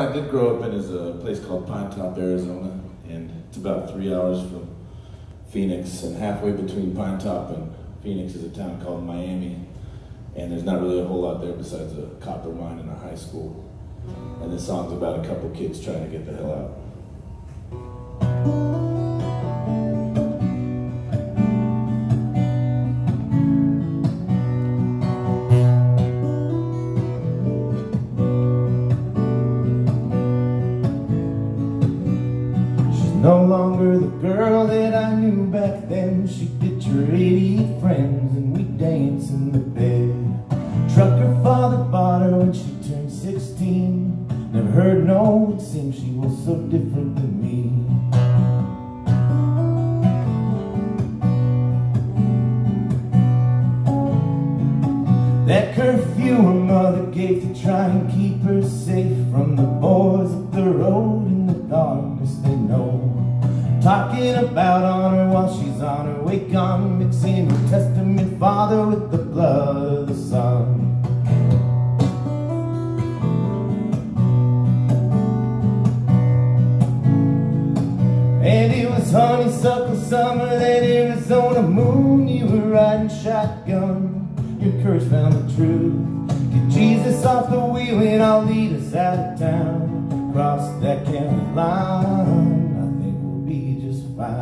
I did grow up in is a place called Pinetop, Arizona, and it's about three hours from Phoenix, and halfway between Pinetop and Phoenix is a town called Miami, and there's not really a whole lot there besides a copper mine and a high school. And this song's about a couple kids trying to get the hell out. No longer the girl that I knew back then. She pictured 80 friends and we dance in the bed. Truck her father bought her when she turned 16. Never heard no, it seemed she was so different than me. That curfew her mother gave to try and keep her safe from the boys up the road in the darkness they know. Talking about honor while she's on her way. Gone Mixing her testament father with the blood of the son. And it was honeysuckle summer, that Arizona. Moon You were riding shotgun, your courage found the truth. Get Jesus off the wheel and I'll lead us out of town. Across that county line Truth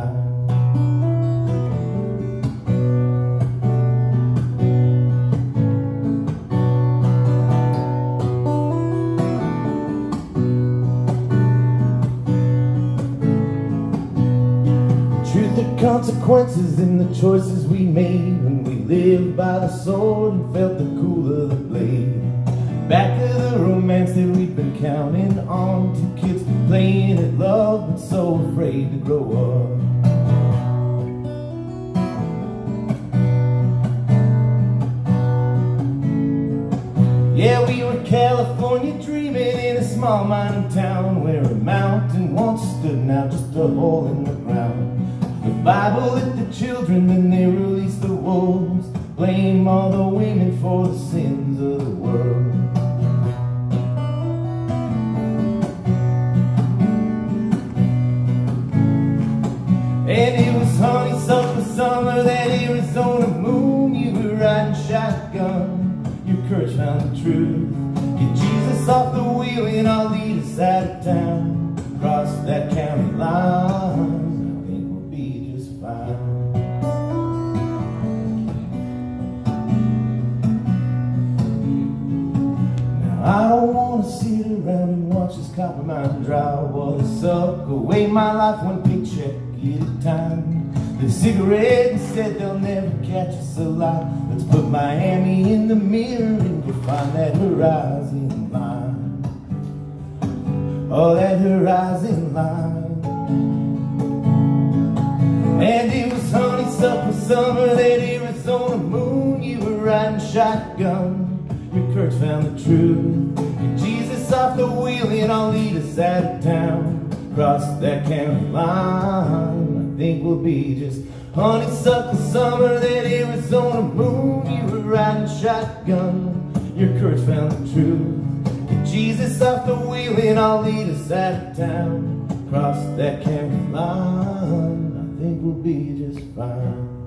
the consequences in the choices we made When we lived by the sword and felt the cool of the blade Back of the romance that we'd been counting on. Two kids playing at love but so afraid to grow up. Yeah, we were California dreaming in a small mining town Where a mountain once stood, now just a hole in the ground. The Bible lit the children, then they released the wolves. Blame all the women for the sins And it was honeysuckle summer, that Arizona moon You were riding shotgun, your courage found the truth. Get Jesus off the wheel and I'll lead us out of town. Across that county line, I think we'll be just fine. Now I don't wanna sit around and watch this copper mine dry While they suck away my life one paycheck a time. The cigarette said they'll never catch us alive. Let's put Miami in the mirror and go find that horizon line. Oh, that horizon line. And it was honeysuckle summer, that Arizona moon You were riding shotgun, your courage found the truth. Get Jesus off the wheel and I'll lead us out of town Across that line. I think we'll be just honeysuckle summer That Arizona moon. You were riding shotgun. Your courage found the truth. Get Jesus off the wheel and I'll lead us out of town. Across that line. I think we'll be just fine